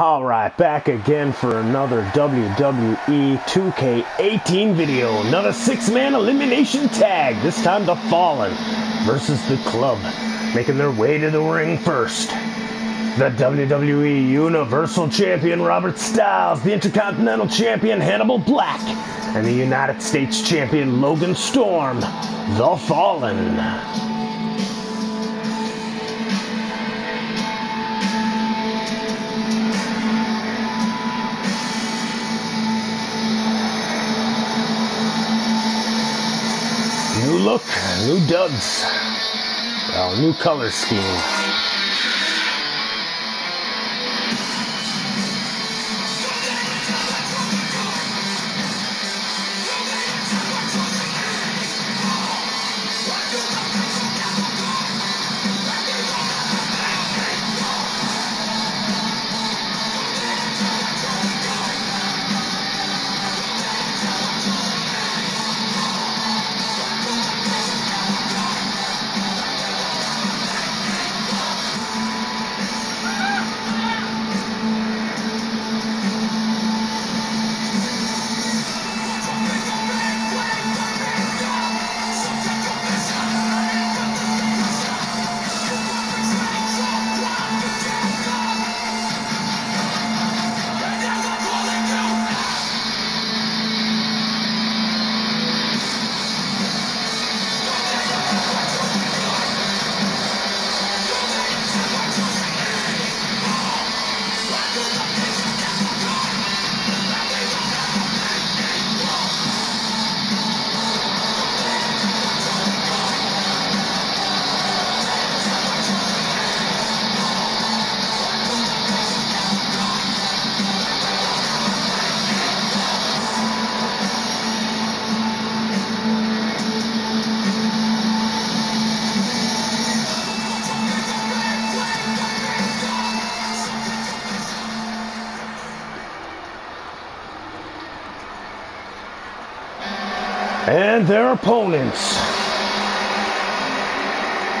All right, back again for another WWE 2K18 video. Another six-man elimination tag. This time the Fallen versus the Club, making their way to the ring first. The WWE Universal Champion Robert Styles, the Intercontinental Champion Hannibal Black, and the United States Champion Logan Storm, the Fallen. Look, new duds. Well, new color scheme. And their opponents.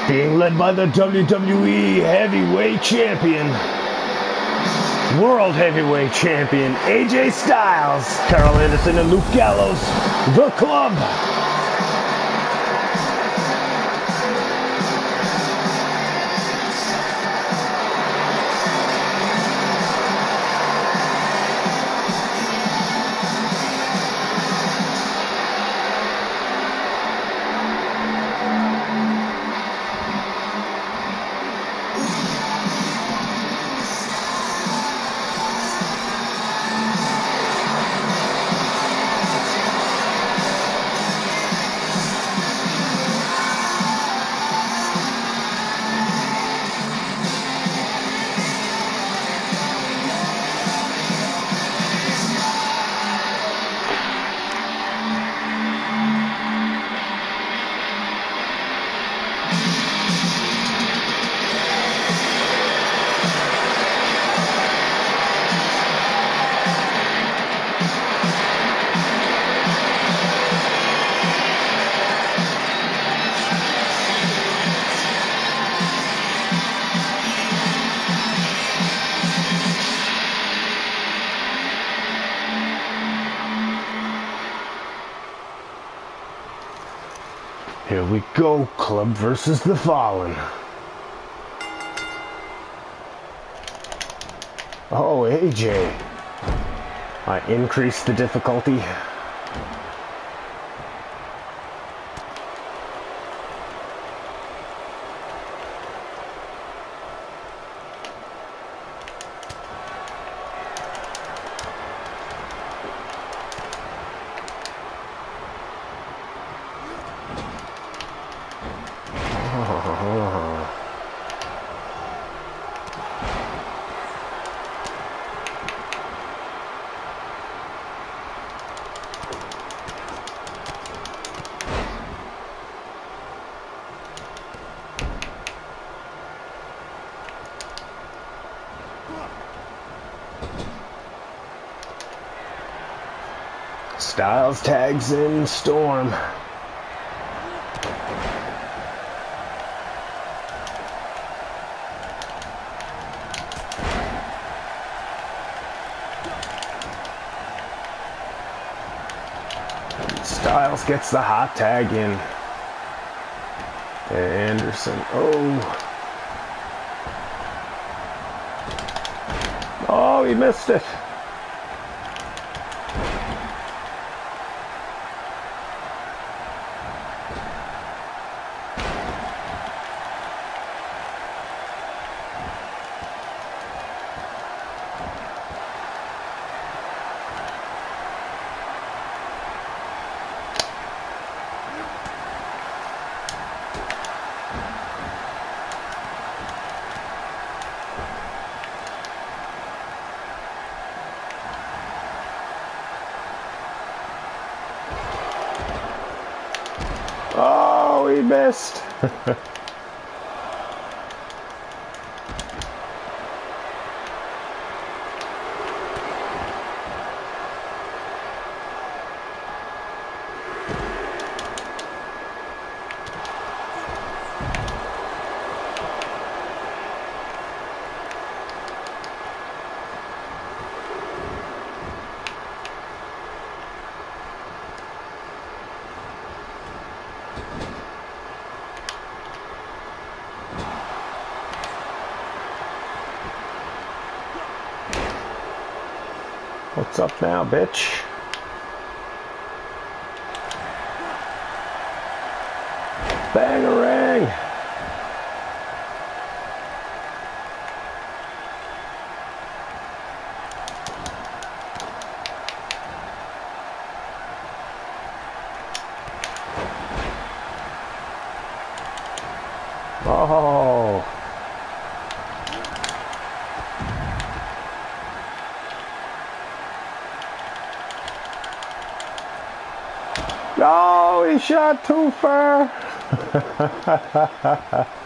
Being led by the WWE Heavyweight Champion, World Heavyweight Champion AJ Styles, Karl Anderson, and Luke Gallows, The Club. Here we go, Club versus the Fallen. Oh, AJ. I increased the difficulty. Styles tags in Storm. Styles gets the hot tag in. Anderson, oh. Oh, he missed it. Oh, he missed. What's up now, bitch? Bangarang! Oh! No, he shot too far.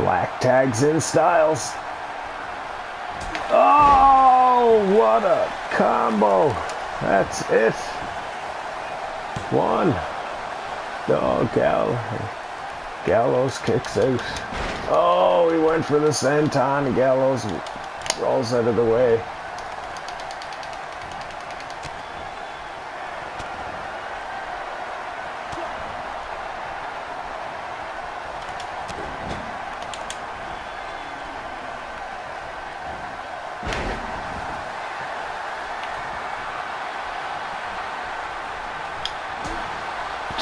Black tags in Styles. Oh, what a combo. That's it. One. Oh, Gal. Gallows kicks out. Oh, he went for the senton. Gallows rolls out of the way.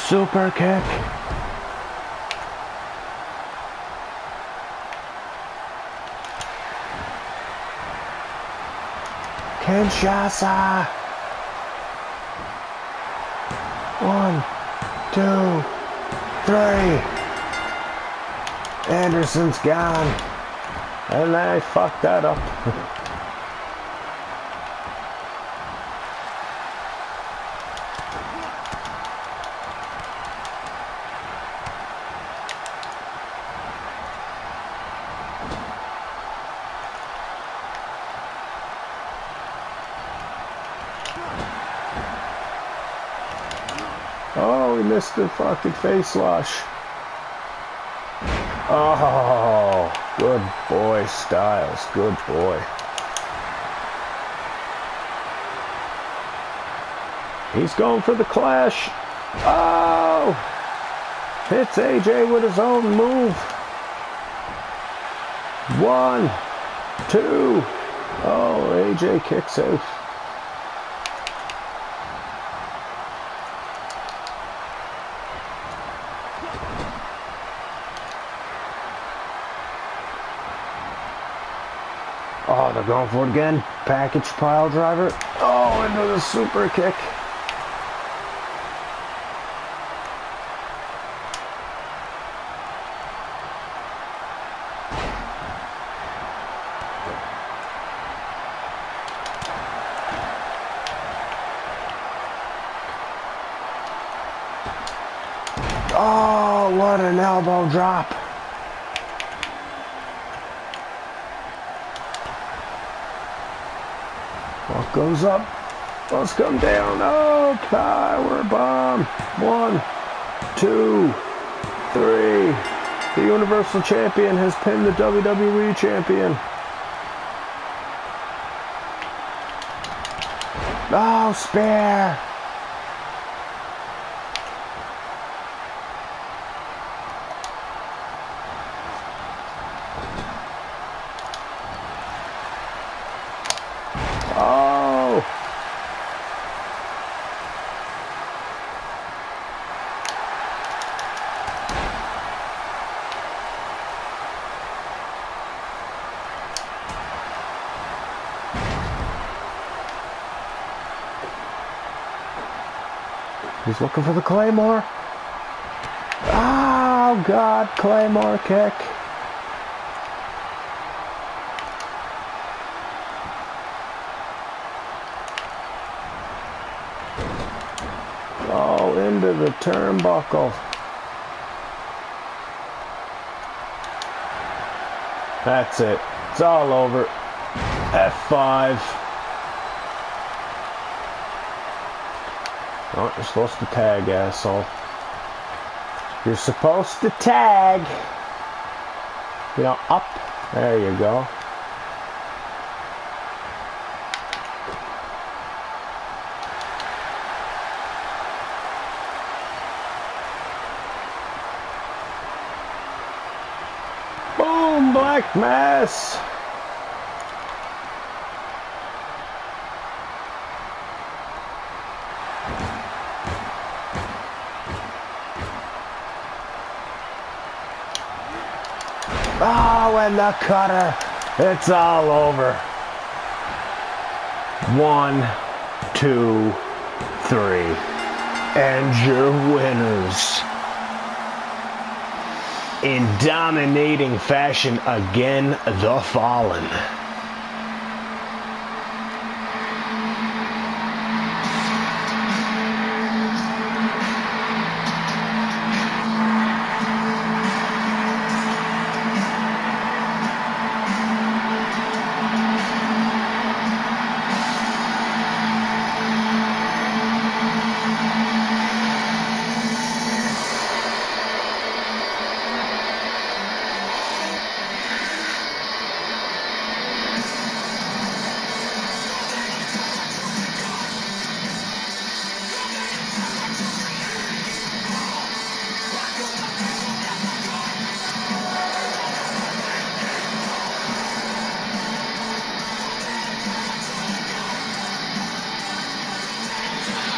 Super kick. Kinshasa. One, two, three. Anderson's gone. And I fucked that up. Oh, he missed the fucking face wash. Oh, good boy, Styles. Good boy. He's going for the clash. Oh! Hits AJ with his own move. One, two. Oh, AJ kicks out. Oh, they're going for it again. Package pile driver. Oh, into the super kick. Oh, what an elbow drop. Goes up? Let's come down. Oh, power bomb. One, two, three. The Universal Champion has pinned the WWE Champion. Oh, spare. He's looking for the Claymore. Oh, God, Claymore kick. Oh, into the turnbuckle. That's it. It's all over. F5. Oh, you're supposed to tag, asshole. You're supposed to tag. You know, up. There you go. Boom, Black Mass. And the cutter. It's all over. One, two, three. And your winners. In dominating fashion again, the Fallen.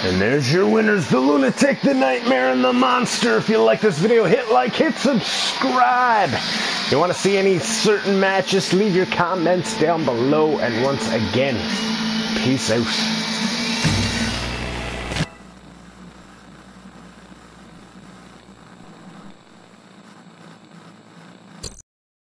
And there's your winners, the Lunatic, the Nightmare, and the Monster. If you like this video, hit like, hit subscribe. If You want to see any certain matches, leave your comments down below. And once again, peace out.